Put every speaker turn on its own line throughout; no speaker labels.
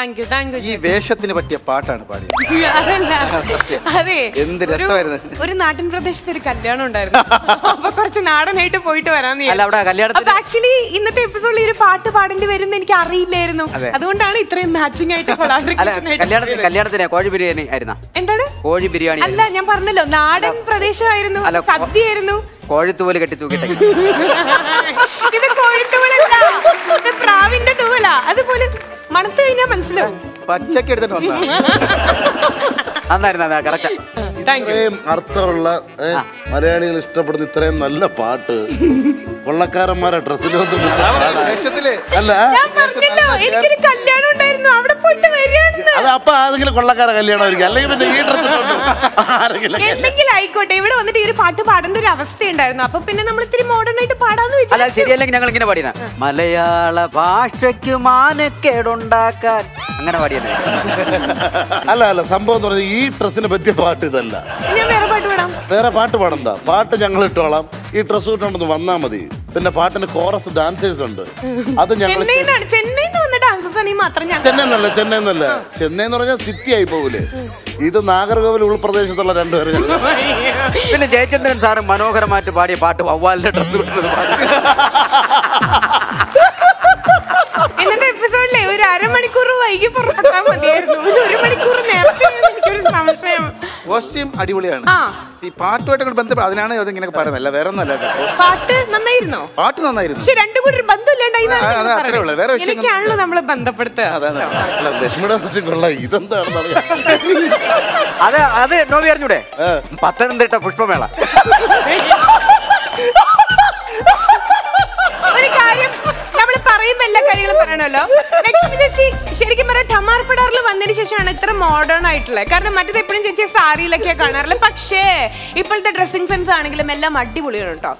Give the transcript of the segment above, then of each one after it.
Thank you
ഈ വേഷത്തിന് പറ്റിയ പാട്ടാണ് പാടിയത്.
അതല്ല. അതെ
എന്ത്
ഒരു-
രസമായിരുന്നു.
ഒരു നാട്ടിൻ പ്രദേശത്ത് ഒരു കല്യാണം ഉണ്ടായിരുന്നു. അപ്പൊ കുറച്ച് നാടനായിട്ട് പോയിട്ട് വരാന്ന്
അല്ല അവിടെ കല്യാണത്തിന്
അപ്പൊ ആക്ച്വലി ഇന്നത്തെ എപ്പിസോഡിൽ ഒരു പാട്ട് പാടേണ്ടി വരുന്ന എനിക്ക് അറിയില്ലായിരുന്നു.
അതെ.
അതുകൊണ്ടാണ് ഇത്രയും മാച്ചിങ് ആയിട്ട്
അല്ല
collaboration ആയിട്ട്
കല്യാണത്തിന് കല്യാണത്തിന് കോഴി ബിരിയാണി ആയിരുന്നു?
എന്താണ്?
കോഴി ബിരിയാണി
അല്ല ഞാൻ പറഞ്ഞല്ലോ നാടൻ പ്രദേശമായിരുന്നു
അല്ല, കൊ-
സദ്യയായിരുന്നു.
കോഴിത്തൂവൽ കെട്ടി തൂക്കിട്ടെ
ഇത് കോഴിത്തൂവലല്ല ഇത് പ്രാവിന്റെ തൂവല. അതുപോലെ മണത്ത് കഴിഞ്ഞാൽ മനസ്സിലാവും.
പച്ചക്ക് എടുത്തിട്ട് വന്ന.
നന്നായിരുന്നു കറക്റ്റ്
ഇത്രയും അർത്ഥമുള്ള മലയാളികൾ ഇഷ്ടപ്പെടുന്ന ഇത്രയും നല്ല പാട്ട് കൊള്ളക്കാരന്മാരെ ഡ്രസ്സിലൊന്നും അല്ല.
ഞാൻ പറഞ്ഞല്ലോ എനിക്കൊരു കല്യാണം ഉണ്ടായിരുന്നു. അവിടെ പോയിട്ട് വരികയാണെന്ന്.
അത് അപ്പൊ ആരെങ്കിലും കല്യാണം കല്യാണമായിരിക്കും അല്ലെങ്കിൽ പിന്നെ ഈ ഡ്രസ് ആരെങ്കിലും
എന്തെങ്കിലും ആയിക്കോട്ടെ ഇവിടെ വന്നിട്ട് ഈ ഒരു പാട്ട് പാടേണ്ട ഒരു അവസ്ഥ ഉണ്ടായിരുന്നു അപ്പൊ പിന്നെ നമ്മൾ ഇത്തിരി മോഡേൺ ആയിട്ട് പാടാന്ന് വെച്ചാൽ
ശരിയല്ലെങ്കിൽ ഞങ്ങൾ ഇങ്ങനെ പാടിയ മലയാള ഭാഷയ്ക്ക് മാനക്കേടുണ്ടാക്കാൻ. അങ്ങനെ പാടിയത്
അല്ല അല്ല സംഭവം എന്ന് പറഞ്ഞാൽ ഈ ഡ്രസ്സിന് പറ്റിയ പാട്ട് ഇതല്ല.
ഞാൻ വേറെ പാട്ട് പാടാം.
വേറെ പാട്ട് പാടണ്ട. പാട്ട് ഞങ്ങൾ ഇട്ടോളാം. ഈ ഡ്രസ്സ് ഇട്ടുണ്ടെന്ന് വന്നാൽ മതി. പിന്നെ പാട്ടിന് കോറസ് ഡാൻസേഴ്സ് ഉണ്ട്. അത് ഞങ്ങൾ
ചെന്നൈയിൽ നിന്നാണ് ചെന്നൈയിൽ നിന്ന് വന്ന ഡാൻസസ് ആണെങ്കിൽ മാത്രം
ചെന്നൈ എന്നല്ല ചെന്നൈ എന്നല്ല ചെന്നൈ എന്ന് പറഞ്ഞാൽ സിറ്റി ആയി പോകൂലേ. ഇത് നാഗർകോവിൽ ഉൾപ്രദേശത്തുള്ള രണ്ടുപേരും ഞങ്ങൾ
പിന്നെ ജയചന്ദ്രൻ സാറ് മനോഹരമായിട്ട് പാടിയ പാട്ട് വവ്വാലിന്റെ ഡ്രസ് വിട്ടത് പാടി.
ഒരു അരമണിക്കൂർ വൈകി പുറത്താൻ മതിയായിരുന്നു. ഒരു ഒരു മണിക്കൂർ നേരത്തെ എനിക്കൊരു സംശയം.
കോസ്റ്റ്യൂം അടിപൊളിയാണ്.
ആ.
ഈ പാട്ടുമായിട്ട് അങ്ങോട്ട് ബന്ധപ്പെട്ട് അതിനാണ് അത് ഇങ്ങനെ പറയുന്നത്. അല്ല വേറെ ഒന്നല്ല.
പാട്ട് നന്നായിരുന്നോ.
പാട്ട് നന്നായിരുന്നു.
പക്ഷെ രണ്ടും കൂടി ഒരു ബന്ധമില്ലാണ്ടായി
ആ, അത് അത്രേ ഉള്ളൂ. വേറെ വിഷയം ഒന്നും-
എനിക്കാണല്ലോ നമ്മളെ ബന്ധപ്പെടുത്തുക.
അതാണ്
അല്ല ലക്ഷ്മിയുടെ ഡ്രസ് കൊള്ളാം. ഇതെന്താണെന്ന് അറിയാം.
അത് അത് നോവി അറിഞ്ഞൂടെ? പത്തനംതിട്ട പുഷ്പമേള.
പറയുമ്പോ എല്ലാ കാര്യങ്ങളും പറയണല്ലോ ലക്ഷ്മി ചേച്ചി ശരിക്കും പറയാം ടമാർപ്പടാറിൽ വന്നതിന് ശേഷമാണ് ഇത്ര മോഡേൺ ആയിട്ടുള്ളത്. കാരണം മറ്റേത് എപ്പോഴും ചേച്ചി സാരിയിലൊക്കെ കാണാറില്ല പക്ഷേ ഇപ്പോഴത്തെ ഡ്രസ്സിംഗ് സെൻസ് ആണെങ്കിലും എല്ലാം അടിപൊളിയാണ് കേട്ടോ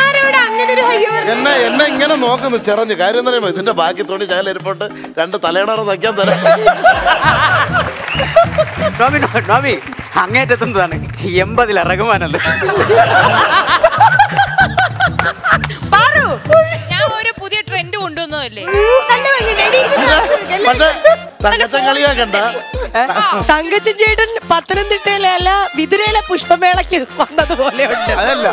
ആരോട് അങ്ങനെ ഒരു അയ്യോ
എന്നെ എന്നെ ഇങ്ങനെ നോക്കുന്നു ചെറഞ്ഞ്. കാര്യം എന്ന് പറയുമ്പോ ഇതിന്റെ ബാക്കി തുണി ചാല ഇരിപ്പോട്ട് രണ്ട് തലയണറ തയ്ക്കാൻ തരാം.
ടോമി ടോമി നോവി അങ്ങേറ്റത്തുന്നതാണ് എൺപതിൽ ഇറങ്ങുവാനല്ലേ?
പാറു
ഞാൻ ഒരു പുതിയ ട്രെൻഡ് കൊണ്ടുവന്നതല്ലേ.
പക്ഷെ തങ്കച്ചൻ കളിയാക്കണ്ട
തങ്കച്ചൻ ചേട്ടൻ പത്തനംതിട്ടയിലെ അല്ല വിതുരയിലെ പുഷ്പമേളയ്ക്ക് വന്നതുപോലെ ഉണ്ട്.
അതല്ല.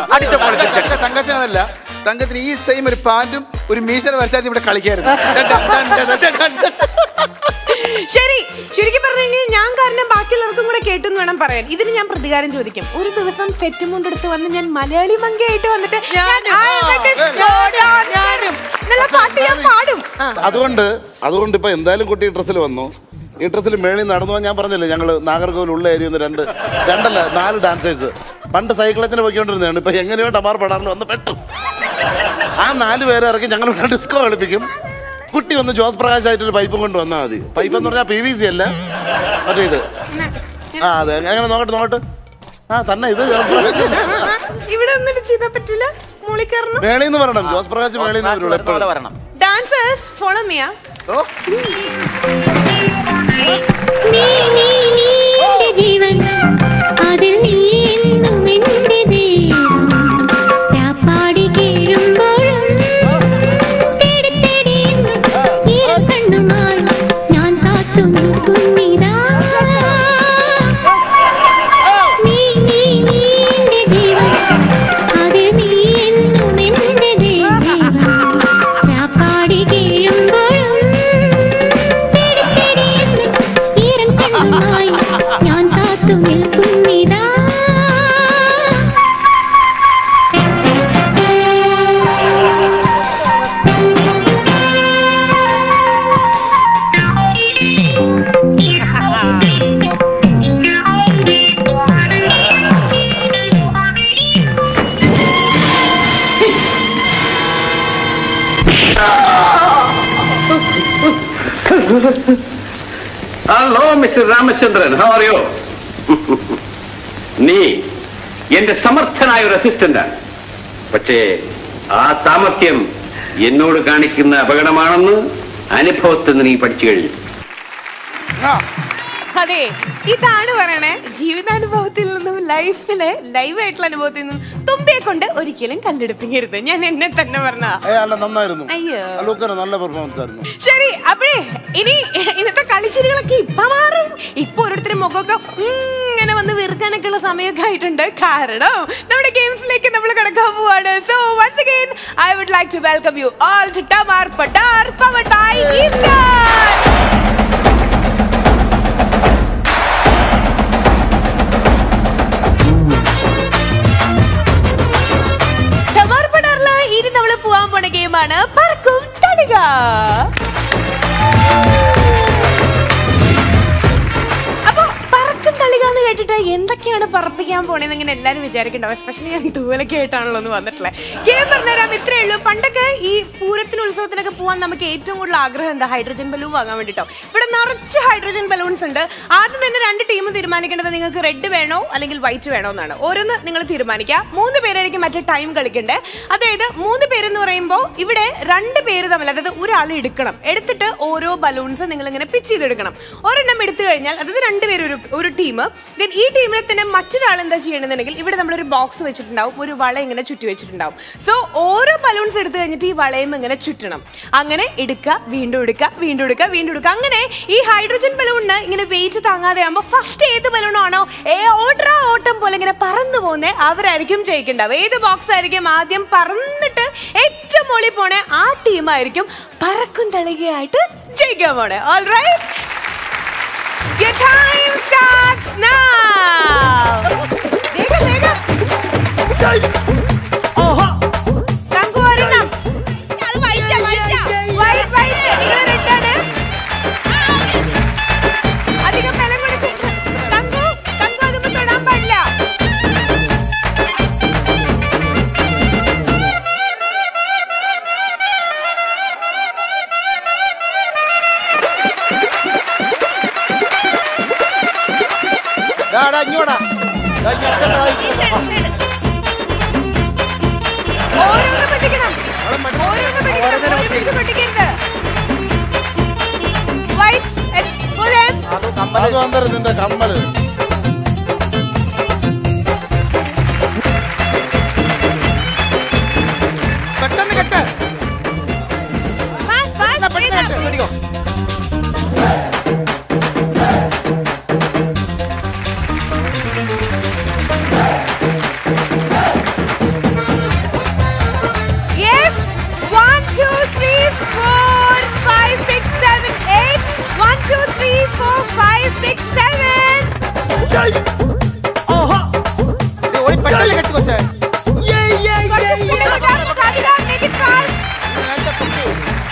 തങ്കച്ചനല്ല തങ്കത്തിന് ഈ സെയിം ഒരു പാന്റും ഒരു മീശര വരച്ചാൽ ഇവിടെ കളിക്കായിരുന്നു.
ശരി. ശരിക്കും പറഞ്ഞു കഴിഞ്ഞാൽ ഞാൻ കാരണം ബാക്കിയുള്ളവർക്കും എന്ന് വേണം പറയാൻ. ഇതിന് ഞാൻ പ്രതികാരം ചോദിക്കും. ഒരു ദിവസം സെറ്റ് മുണ്ടെടുത്ത് വന്ന് ഞാൻ മലയാളി മങ്കയായിട്ട് വന്നിട്ട് പാട്ട് ഞാൻ പാടും.
അതുകൊണ്ട് അതുകൊണ്ട് ഇപ്പൊ എന്തായാലും കുട്ടി ഡ്രസ്സിൽ വന്നു. ഈ ഡ്രസ്സിൽ മേളിൽ നടന്നു ഞാൻ പറഞ്ഞില്ലേ ഞങ്ങൾ നാഗർകോവിൽ ഉള്ള ഏരിയ രണ്ട് രണ്ടല്ല നാല് ഡാൻസേഴ്സ് പണ്ട് സൈക്കിളത്തിന് പോയിക്കൊണ്ടിരുന്നതാണ്. ഇപ്പൊ എങ്ങനെയോ ടമാർ പടാറിൽ വന്ന് പെട്ടു. ആ നാല് പേരെ ഇറക്കി ഞങ്ങൾ ഡിസ്കോ കളിപ്പിക്കും. കുട്ടി വന്ന് ജോസ് പ്രകാശ് ആയിട്ട് ഒരു പൈപ്പും കൊണ്ട് വന്നാൽ മതി. പൈപ്പ് എന്ന് പറഞ്ഞാൽ പി വി സി അല്ല. മറ്റേ ഇത്. ആ അതെ. അങ്ങനെ നോക്കട്ടെ നോക്കട്ടെ. ആ തന്നെ ഇത്
ഇവിടെ ഒന്നും ചെയ്താൽ പറ്റൂല.
മേളിന്ന് പറയണം ജോസ് പ്രകാശ് മേളിന്ന് വരുള്ളൂ എപ്പോഴും
വരണം.
ഡാൻസേഴ്സ് ഫോളോ മിയ
നീ നീ നീ ജീവൻ. അതിൽ നീ എന്നും എന്റെ
സമർത്ഥനായ ഒരു അസിസ്റ്റന്റാണ് പക്ഷേ ആ സാമർത്ഥ്യം എന്നോട് കാണിക്കുന്ന അപകടമാണെന്ന് അനുഭവത്തിൽ നിന്ന് നീ പഠിച്ചു കഴിഞ്ഞു.
അതെ ഇതാണ് പറയണേ ജീവിതാനുഭവത്തിൽ നിന്നും ലൈഫിലെ ലൈവായിട്ടുള്ള അനുഭവത്തിൽ നിന്നും കൊണ്ട് ഒരിക്കലും കല്ലെടുപ്പിക്കരുത്. ഞാൻ എന്നെ തന്നെ പറഞ്ഞു
നന്നായിരുന്നു.
അയ്യോ.
നല്ല പെർഫോമൻസ് ആയിരുന്നു.
ശരി അപ്പഴേ ഇനി ഇന്നത്തെ കളിച്ചിരികളൊക്കെ ഇപ്പൊ മാറും. ഇപ്പൊ ഓരോരുത്തരും മുഖമൊക്കെ ഇങ്ങനെ വന്ന് വീർക്കാനൊക്കെ ഉള്ള സമയമൊക്കെ ആയിട്ടുണ്ട്. കാരണം നമ്മുടെ ഗെയിംസിലേക്ക് നമ്മൾ കിടക്കാൻ പോവാണ്. So once again I would like to welcome you all to Tamaar Padaar power by Easter ഇങ്ങനെ എല്ലാവരും വിചാരിക്കണ്ടാവും. എസ്പെഷ്യലി ഞാൻ തൂവലൊക്കെ ആയിട്ടാണല്ലോ ഒന്ന് വന്നിട്ടുള്ളത് ഗെയിം പറഞ്ഞുതരാം ഇത്രേ ഉള്ളൂ. പണ്ടൊക്കെ ഈ പൂരത്തിന് ഉത്സവത്തിനൊക്കെ പോകാൻ നമുക്ക് ഏറ്റവും കൂടുതൽ ആഗ്രഹം എന്താ? ഹൈഡ്രജൻ ബലൂൺ വാങ്ങാൻ വേണ്ടിട്ടോ. ഇവിടെ നിറച്ച് ഹൈഡ്രജൻ ബലൂൺസ് ഉണ്ട്. ആദ്യം തന്നെ രണ്ട് ടീം തീരുമാനിക്കേണ്ടത് നിങ്ങൾക്ക് റെഡ് വേണോ അല്ലെങ്കിൽ വൈറ്റ് വേണോ എന്നാണ്. ഓരോന്ന് നിങ്ങൾ തീരുമാനിക്കുക മൂന്ന് പേരായിരിക്കും മറ്റേ ടൈം കളിക്കണ്ടേ. അതായത് മൂന്ന് പേരെന്ന് പറയുമ്പോൾ ഇവിടെ രണ്ട് പേര് തമ്മിൽ അതായത് ഒരാൾ എടുക്കണം. എടുത്തിട്ട് ഓരോ ബലൂൺസ് നിങ്ങൾ ഇങ്ങനെ പിച്ച് ചെയ്തെടുക്കണം. ഒരെണ്ണം എടുത്തു കഴിഞ്ഞാൽ അതായത് രണ്ടുപേരും ഒരു ഒരു ടീം ദെൻ ഈ ടീമിനെ തന്നെ മറ്റൊരാൾ എന്താ ചെയ്യണമെന്നുണ്ടെങ്കിൽ ഇവിടെ നമ്മളൊരു ബോക്സ് വെച്ചിട്ടുണ്ടാവും ഒരു വള ഇങ്ങനെ ചുറ്റി വെച്ചിട്ടുണ്ടാവും. സോ ഓരോ ബലൂൺസ് എടുത്തു കഴിഞ്ഞിട്ട് ഈ വളയും ഇങ്ങനെ ചുറ്റണം. അങ്ങനെ എടുക്കുക വീണ്ടും എടുക്കുക വീണ്ടും എടുക്കുക വീണ്ടും എടുക്കുക. അങ്ങനെ ഈ ഹൈഡ്രജൻ ബലൂണിന് ഇങ്ങനെ വെയിറ്റ് താങ്ങാതെ ആകുമ്പോൾ ഫസ്റ്റ് ഏത് ബലൂണാണോ ഏ ഓട്ടറാ ഓട്ടം പോലെ ഇങ്ങനെ പറന്നു പോകുന്നത് അവരായിരിക്കും ജയിക്കേണ്ടാവും ഏത് ബോക്സ് ആയിരിക്കും ആദ്യം പറന്നിട്ട് ഏറ്റവും മുകളിൽ പോണേ ആ ടീമായിരിക്കും പറക്കും തളികയായിട്ട് ജയിക്കാൻ പോണേ. Alright Your time starts.
ഓഹോ ദേ, ഓടി പെട്ടെന്ന് കെട്ട് കൊച്ചേ
കുറച്ച് speed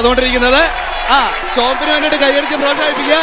നടന്നുകൊണ്ടിരിക്കുന്നത്. ആ ചോപ്പിന് വേണ്ടിയിട്ട് കൈയടിച്ച് പ്രോത്സാഹിപ്പിക്കുക.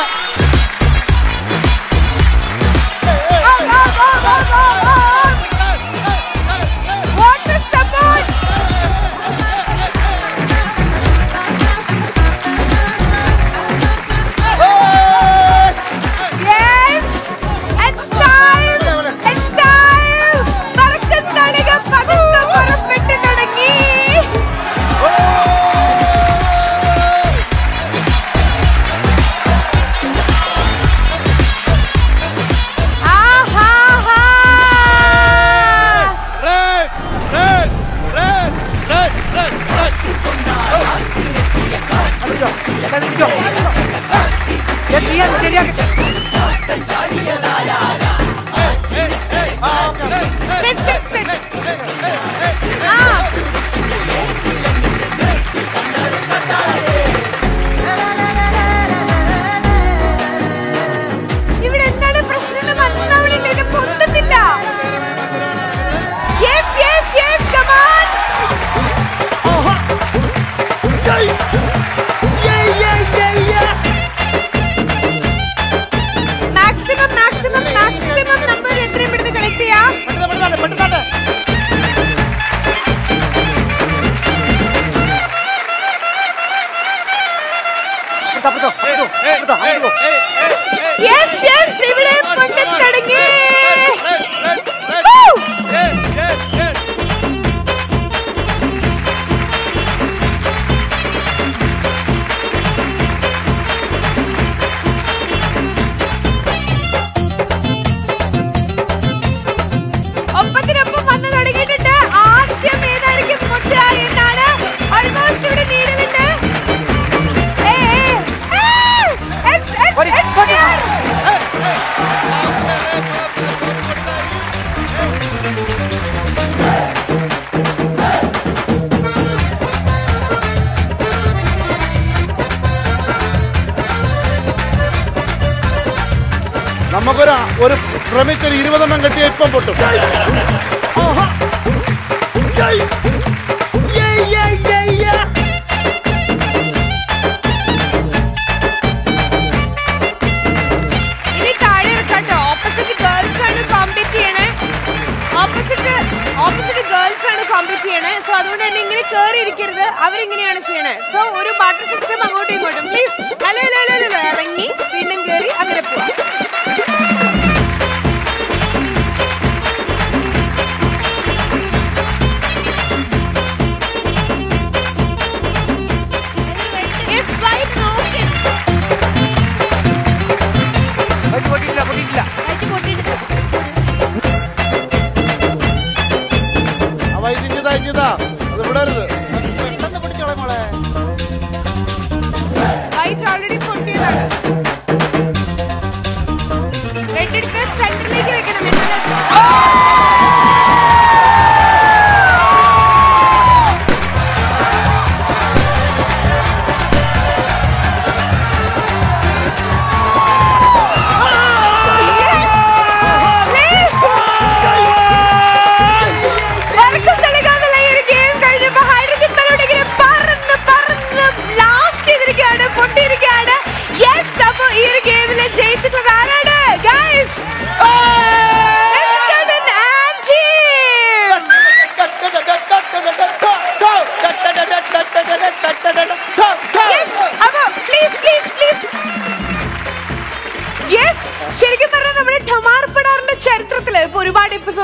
ആണ് ചെയ്യണേ. സോ അതുകൊണ്ട് തന്നെ ഇങ്ങനെ കയറി ഇരിക്കരുത് അവരിങ്ങനെയാണ് ചെയ്യണേ. സോ ഒരു ബാട്ടർ സിസ്റ്റം അങ്ങോട്ടും ഇങ്ങോട്ടും. പ്ലീസ് ഹലോ ഹലോ ഹലോ ഇറങ്ങി വീണ്ടും കയറി അങ്ങനെ പോവാം.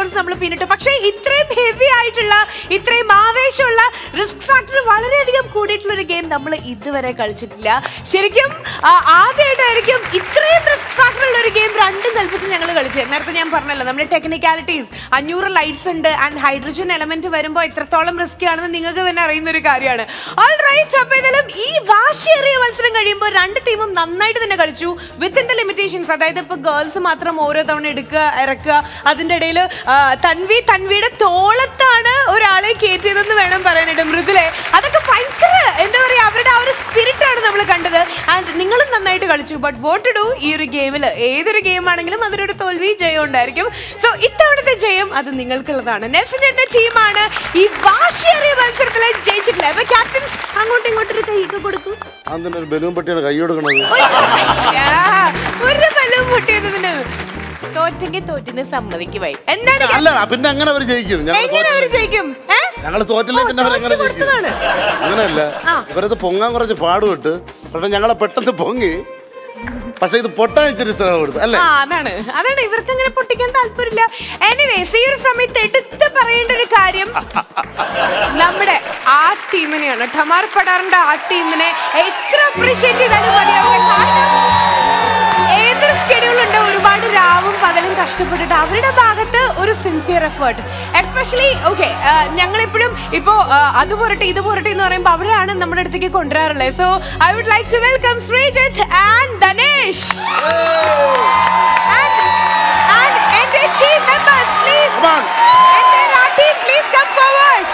എപ്പിസോഡ്സ് നമ്മൾ പിന്നിട്ടു. പക്ഷേ ഇത്രയും ഹെവി ആയിട്ടുള്ള ഇത്രയും ആവേശമുള്ള റിസ്ക് ഫാക്ടർ വളരെയധികം കൂടിയിട്ടുള്ള ഒരു ഗെയിം നമ്മൾ ഇതുവരെ കളിച്ചിട്ടില്ല. ശരിക്കും ആദ്യമായിട്ടായിരിക്കും ഇത്രയും ഒരു ഗെയിം രണ്ടും കൽപ്പിച്ച് ഞങ്ങൾ കളിച്ചു. നേരത്തെ ഞാൻ പറഞ്ഞല്ലോ നമ്മുടെ ടെക്നിക്കാലിറ്റീസ് അഞ്ഞൂറ് ലൈറ്റ്സ് ഉണ്ട് ആൻഡ് ഹൈഡ്രജൻ എലമെന്റ് വരുമ്പോൾ എത്രത്തോളം റിസ്ക് ആണെന്ന് നിങ്ങൾക്ക് തന്നെ അറിയുന്ന ഒരു കാര്യമാണ് ഓൾ റൈറ്റ് അപ്പോൾ ഈ വാശിയേറിയ മത്സരം കഴിയുമ്പോൾ രണ്ട് ടീമും നന്നായിട്ട് തന്നെ കളിച്ചു. വിത്ത് ഇൻ ദ ലിമിറ്റേഷൻസ് അതായത് ഇപ്പൊ ഗേൾസ് മാത്രം ഓരോ തവണ എടുക്കുക ഇറക്കുക അതിന്റെ ഇടയിൽ തൻവി തൻവിയുടെ തോളത്താണ് ഒരാളെ കയറ്റിയതെന്ന് വേണം പറയാനായിട്ട്. മൃദുലെ അതൊക്കെ ഭയങ്കര എന്താ പറയാ അവരുടെ ആ ഒരു സ്പിരിറ്റ് ആണ് നമ്മൾ കണ്ടത്. ആൻഡ് നിങ്ങളും നന്നായിട്ട് കളിച്ചു. ബട്ട് വോട്ട് ഡു ഈ ഒരു ഗെയിമിൽ ഏതൊരു ഗെയിം ആണെങ്കിലും അതിനൊരു തോൽവി ജയം ഉണ്ടായിരിക്കും. സോ ഇത്തവണത്തെ ജയം അത് നിങ്ങൾക്കുള്ളതാണ്. നെൽസൺ ചേട്ടന്റെ ടീമാണ് ഈ വാശിയേറിയ മത്സരത്തിൽ ജയിച്ചിട്ടില്ല. അപ്പൊ ക്യാപ്റ്റൻസ് അങ്ങോട്ടും ഇങ്ങോട്ടും ഒരു കൈയൊക്കെ കൊടുക്കും.
ഒരു ബലൂൺ പെട്ടിയാണ് കൈ കൊടുക്കണത്?
ഒരു ബലവും പൊട്ടിയതിന് തോറ്റെങ്കിൽ തോറ്റിന് സമ്മതിക്കുമായി എന്താണ്
അല്ല പിന്നെ അങ്ങനെ അവർ ജയിക്കും.
എങ്ങനെ അവർ ജയിക്കും?
ഞങ്ങൾ തോറ്റില്ലേ പിന്നെ അവരെങ്ങനെ ജയിക്കും. അങ്ങനെയല്ല. ഇവരത് പൊങ്ങാൻ കുറച്ച് പാടുപെട്ട് പക്ഷെ ഞങ്ങളെ പെട്ടെന്ന് പൊങ്ങി. പക്ഷെ ഇത് പൊട്ടാൻ ഇച്ചിരി ശ്രമം കൊടുത്തു അല്ലേ?
ആ അതാണ്. അതാണ്. ഇവർക്ക് അങ്ങനെ പൊട്ടിക്കാൻ താല്പര്യമില്ല. എനിവേസ് ഈ ഒരു സമയത്ത് എടുത്ത് പറയേണ്ട ഒരു കാര്യം നമ്മുടെ ആ ടീമിനെയാണ്. ടമാർ പടാറിന്റെ ആ ടീമിനെ എത്ര അപ്രീഷിയേറ്റ് ചെയ്താലും മതിയാവില്ല. ഉണ്ട് ഒരുപാട് രാവും പകലും കഷ്ടപ്പെട്ടിട്ട് അവരുടെ ഭാഗത്ത് ഒരു സിൻസിയർ എഫേർട്ട് എസ്പെഷ്യലി ഓക്കെ ഞങ്ങളെപ്പോഴും ഇപ്പോൾ അത് പോരട്ടെ ഇത് പോരട്ടെ എന്ന് പറയുമ്പോൾ അവരാണ് നമ്മുടെ അടുത്തേക്ക് കൊണ്ടുവരാറുള്ളത്. So I would like to welcome Sreejith and Dhanesh team members please.
Come on.
ആ team please come forward.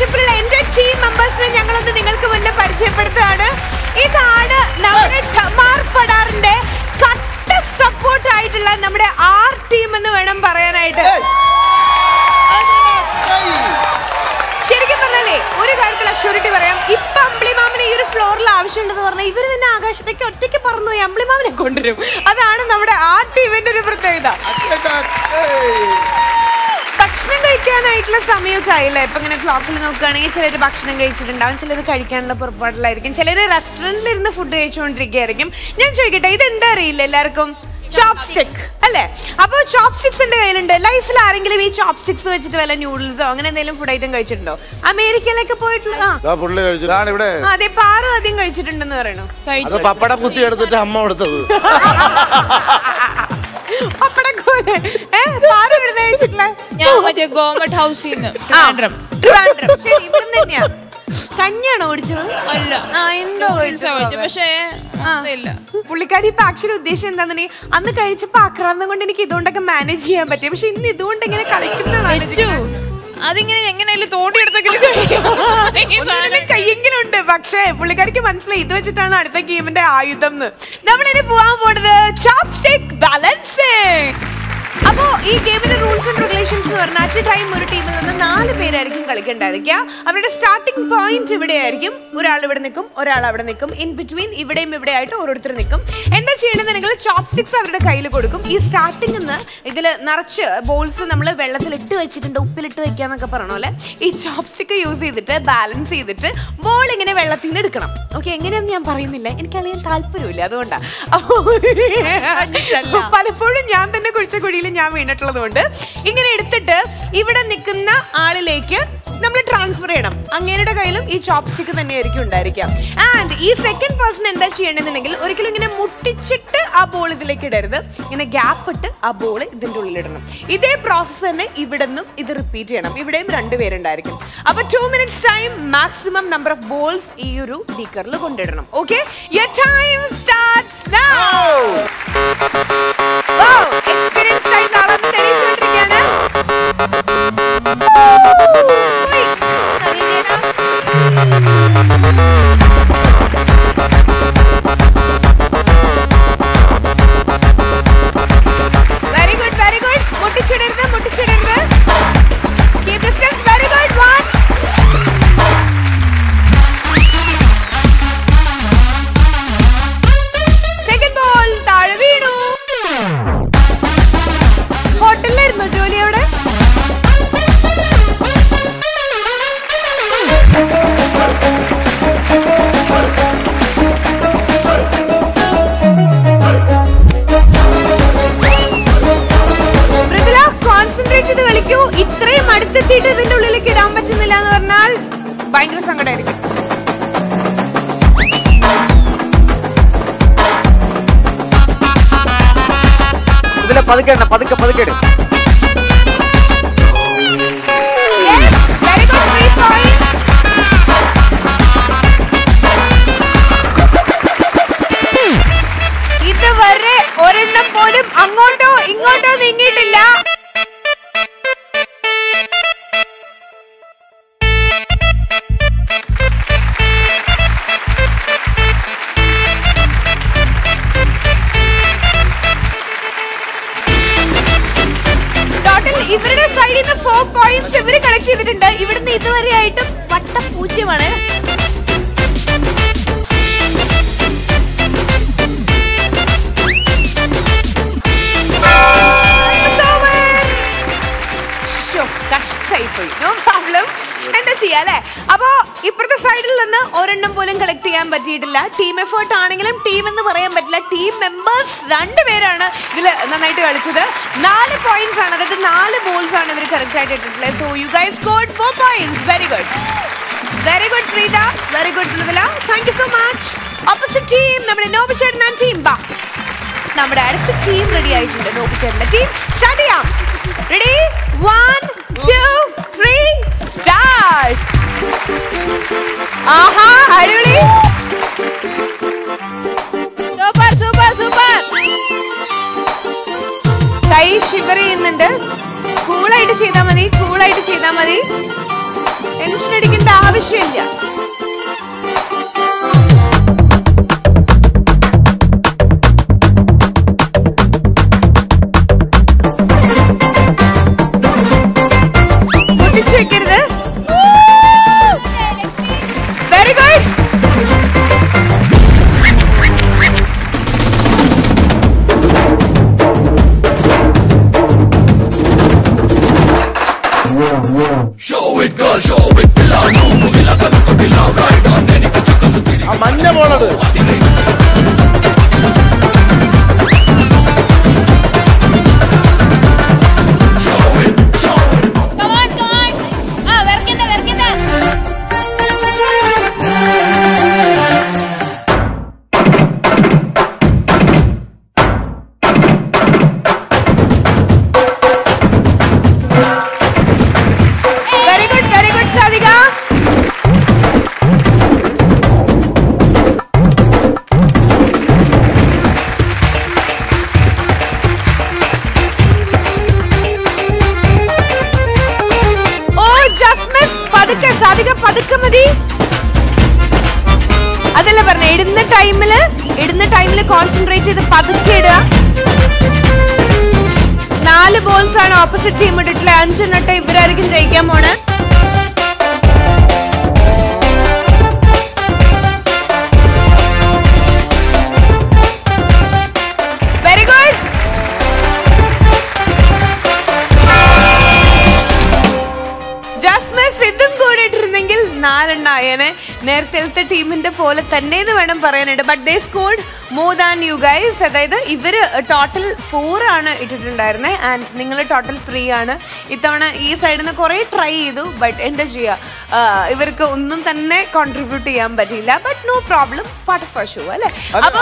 ഇവരുടെ ലീഡർഷിപ്പിലുള്ള എന്റെ ടീം മെമ്പേഴ്സിനെ ഞങ്ങളൊന്ന് നിങ്ങൾക്ക് മുന്നിൽ പരിചയപ്പെടുത്തുകയാണ്. ഇതാണ് നമ്മുടെ ഠമാർ പടാറിന്റെ കട്ട സപ്പോർട്ട് ആയിട്ടുള്ള നമ്മുടെ ആർ ടീം എന്ന് വേണം പറയാനായിട്ട്. ശരിക്കും പറഞ്ഞാലേ ഒരു കാര്യത്തിൽ അഷ്യൂരിറ്റി പറയാം. ഇപ്പൊ അമ്പിളിമാമിന് ഈ ഒരു ഫ്ലോറിൽ ആവശ്യമുണ്ടെന്ന് പറഞ്ഞാൽ ഇവർ തന്നെ ആകാശത്തേക്ക് ഒറ്റയ്ക്ക് പറന്നു പോയി അമ്പിളിമാമിനെ കൊണ്ടുവരും. അതാണ് നമ്മുടെ ആ ടീമിന്റെ ഒരു പ്രത്യേകത. ഭക്ഷണം കഴിക്കാനായിട്ടുള്ള സമയമൊക്കെ ആയില്ലേ? ഇപ്പൊ ഇങ്ങനെ ക്ലോക്കിൽ നോക്കുകയാണെങ്കിൽ ചിലർ ഭക്ഷണം കഴിച്ചിട്ടുണ്ടാവും ചിലർ കഴിക്കാനുള്ള പുറപ്പാടിലായിരിക്കും. ചിലർ റെസ്റ്റോറന്റിൽ ഇരുന്ന് ഫുഡ് കഴിച്ചുകൊണ്ടിരിക്കുകയായിരിക്കും. ഞാൻ ചോദിക്കട്ടെ ഇതെന്താ എന്താ അറിയില്ല എല്ലാവർക്കും? ചോപ്സ്റ്റിക് അല്ലേ? അപ്പോൾ ചോപ്സ്റ്റിക്സ് എന്റെ കയ്യിലുണ്ട്. ലൈഫിൽ ആരെങ്കിലും ഈ ചോപ്സ്റ്റിക്സ് വെച്ചിട്ട് വല്ല ന്യൂഡിൽസോ അങ്ങനെ എന്തെങ്കിലും ഫുഡ് ഐറ്റം കഴിച്ചിട്ടുണ്ടോ? അമേരിക്കയിലൊക്കെ പോയിട്ടുള്ള
ദാ പുള്ളി കഴിച്ചു
ഇതാണ് ഇവിടെ.
അതെ പാറു ആദ്യം കഴിച്ചിട്ടുണ്ടെന്ന് പറയണു
പപ്പട കുത്തി എടുത്തിട്ട് അമ്മ കൊടുത്തത്.
പപ്പടക്കോൽ ഏ
ഞാൻ മറ്റേ ഗവൺമെന്റ് ഹൗസിൽ നിന്ന്
ആ, ട്രിവാൻഡ്രം. ശരി, ഇവിടുന്ന് തന്നെയാ. കഞ്ഞിയാണോ ഓടിച്ചത്
അല്ല.
ആ എന്തോ
നൂഡിൽസ് പക്ഷേ ഇല്ല
പുള്ളിക്കാരി ഇപ്പൊ ആക്ച്വലി ഉദ്ദേശം എന്താന്ന് അന്ന് കഴിച്ചപ്പോ ആക്രാന്തം കൊണ്ട് എനിക്ക് ഇതുകൊണ്ടൊക്കെ മാനേജ് ചെയ്യാൻ പറ്റി. പക്ഷെ ഇന്ന് ഇതുകൊണ്ട് ഇങ്ങനെ കളിക്കുന്നതാണ്
വെച്ചു. അതിങ്ങനെ എങ്ങനെയാലും തോണ്ടിയെടുത്തെങ്കിലും കയ്യെങ്കിലും ഉണ്ട്
പക്ഷേ പുള്ളിക്കാരിക്ക് മനസ്സിലായി. ഇത് വെച്ചിട്ടാണ് അടുത്ത ഗെയിമിന്റെ ആയുധം നമ്മളിനി പോവാൻ പോണത് ചോപ്സ്റ്റിക് ബാലൻസിങ് അപ്പോ ഈ ഗെയിമിന്റെ റൂൾസ് ആൻഡ് റെഗുലേഷൻസ് എന്ന് പറഞ്ഞാൽ അറ്റ് ടൈം ഒരു ടീമിൽ നിന്ന് നാല് പേരായിരിക്കും കളിക്കേണ്ടായിരിക്കുക അവരുടെ സ്റ്റാർട്ടിംഗ് പോയിന്റ് ഇവിടെ ആയിരിക്കും ഒരാൾ ഇവിടെ നിൽക്കും ഒരാൾ അവിടെ നിൽക്കും. ഇൻ ബിറ്റ്വീൻ ഇവിടെയും ഇവിടെ ആയിട്ട് ഓരോരുത്തർ നിൽക്കും. എന്താ ചെയ്യണമെന്നുണ്ടെങ്കിൽ ചോപ്സ്റ്റിക്സ് അവരുടെ കയ്യിൽ കൊടുക്കും. ഈ സ്റ്റാർട്ടിംഗ് നിന്ന് ഇതിൽ നിറച്ച് ബോൾസ് നമ്മൾ വെള്ളത്തിൽ ഇട്ട് വെച്ചിട്ടുണ്ട് ഉപ്പിലിട്ട് വെക്കുക എന്നൊക്കെ പറഞ്ഞ പോലെ ഈ ചോപ്സ്റ്റിക്ക് യൂസ് ചെയ്തിട്ട് ബാലൻസ് ചെയ്തിട്ട് ബോൾ ഇങ്ങനെ വെള്ളത്തിൽ നിന്ന് എടുക്കണം. ഓക്കെ എങ്ങനെയാന്ന് ഞാൻ പറയുന്നില്ല. എനിക്ക് അറിയാൻ താല്പര്യമില്ല. അതുകൊണ്ടാണ് അപ്പോൾ പലപ്പോഴും ഞാൻ തന്നെ കുഴിച്ച കുഴിയിൽ ഞാൻ വീണിട്ടുള്ളത് കൊണ്ട് ഇങ്ങനെ എടുത്തിട്ട് ഇവിടെ നിൽക്കുന്ന ആളിലേക്ക് നമ്മൾ ട്രാൻസ്ഫർ ചെയ്യണം. അങ്ങേരുടെ കയ്യിലും ഈ ചോപ്സ്റ്റിക്ക് തന്നെയായിരിക്കും ഉണ്ടായിരിക്കാം ആൻഡ് ഈ സെക്കൻഡ് പേഴ്സൺ എന്താ ചെയ്യണമെന്നുണ്ടെങ്കിൽ ഒരിക്കലും ഇങ്ങനെ മുട്ടിച്ചിട്ട് ആ ബോൾ ഇതിലേക്ക് ഇടരുത്. ഇങ്ങനെ ഗ്യാപ്പ് ഇട്ട് ആ ബോൾ ഇതിന്റെ ഉള്ളിൽ ഇടണം. ഇതേ പ്രോസസ്സ് തന്നെ ഇവിടെ നിന്നും ഇത് റിപ്പീറ്റ് ചെയ്യണം. ഇവിടെയും രണ്ടുപേരുണ്ടായിരിക്കും അപ്പൊ two minutes time maximum number of balls ഈ ഒരു ബീക്കറിൽ കൊണ്ടിടണം. Okay time starts now que എന്താ ചെയ്യാ അല്ലേ? അപ്പോ ഇപ്പുറത്തെ സൈഡിൽ നിന്ന് ഒരെണ്ണം പോലും കളക്ട് ചെയ്യാൻ പറ്റിയിട്ടില്ല. ടീം ആണെങ്കിലും ടീം എന്ന് പറയാൻ പറ്റില്ല. ടീം നന്നായിട്ട് കളിച്ചത്. നാല് പോയിന്റ്സ് ആണ്. അതായത് നാല് ബോൾസ് ആണ് ഇവർ കറക്റ്റ് ആയിട്ട് ഇട്ടിട്ടുള്ളത്. So you guys scored four points very good very good Preetha very good Mridula thank you so much opposite team നമ്മുടെ നോബി ചേട്ടൻ ആൻഡ് ടീം ബാ. നമ്മുടെ അടുത്ത ടീം റെഡി ആയിട്ടുണ്ട്. നോബി ചേട്ടന്റെ ടീം സ്റ്റാർട്ട് ചെയ്യാം. Ready one two three start ആഹാ അടിപൊളി.
Super super super
കൈ ഷിവർ ചെയ്യുന്നുണ്ട്. കൂളായിട്ട് ചെയ്താൽ മതി. കൂളായിട്ട് ചെയ്താൽ മതി. ടെൻഷൻ അടിക്കേണ്ട ആവശ്യമില്ല. ടീമിന്റെ പോലെ തന്നെ എന്ന് വേണം പറയാനായിട്ട്. But they scored more than you guys അതായത് ഇവർ ടോട്ടൽ ഫോർ ആണ് ഇട്ടിട്ടുണ്ടായിരുന്നത് ആൻഡ് നിങ്ങൾ ടോട്ടൽ ത്രീ ആണ്. ഇത്തവണ ഈ സൈഡിൽ നിന്ന് കുറേ ട്രൈ ചെയ്തു. ബട്ട് എന്താ ചെയ്യുക ഇവർക്ക് ഒന്നും തന്നെ കോൺട്രിബ്യൂട്ട് ചെയ്യാൻ പറ്റിയില്ല. But no problem part of show അല്ലേ? അപ്പോൾ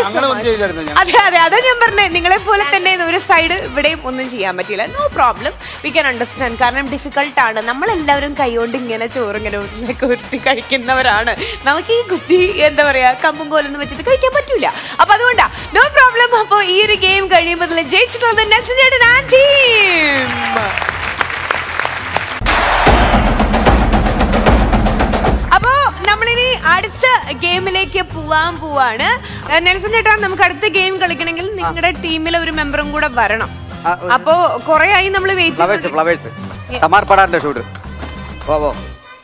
ഞങ്ങളൊന്നും
much.
ചെയ്തില്ലായിരുന്നു ഞാൻ.
അതെ അതെ. അതാ ഞാൻ പറഞ്ഞത് നിങ്ങളെ പോലെ തന്നെ ഒരു സൈഡ് ഇവിടെയും ഒന്നും ചെയ്യാൻ പറ്റില്ല no problem we can understand കാരണം ഡിഫിക്കൾട്ട് ആണ്. നമ്മളെല്ലാവരും കൈകൊണ്ട് ഇങ്ങനെ ചോറ് ഇങ്ങനെ ഉരുളൊക്കെ ഉരുട്ടി കഴിക്കുന്നവരാണ്. നമുക്ക് ഈ കുത്തി എന്താ പറയാ കമ്പും കോലൊന്നും വെച്ചിട്ട് കഴിക്കാൻ പറ്റൂല. അപ്പൊ അതുകൊണ്ടാ നോ പ്രോബ്ലം അപ്പൊ ഈ ഒരു ഗെയിം കഴിയുമ്പോൾ ജയിച്ചിട്ടുള്ളത് നെക്സ്റ്റ് ചേട്ടൻ ആ ടീം അടുത്ത ഗെയിമിലേക്ക് പോവാൻ പോവാണ്. നെൽസൺ ചേട്ടാ നമുക്ക് അടുത്ത ഗെയിം കളിക്കണമെങ്കിൽ നിങ്ങളുടെ ടീമിലെ ഒരു മെമ്പറും കൂടെ വരണം. അപ്പോ കൊറേ ആയി നമ്മൾ വെയിറ്റ്
ഫ്ലവേഴ്സ് തമാർ പടാറിന്റെ ഷൂട്ട് ഓ ഓ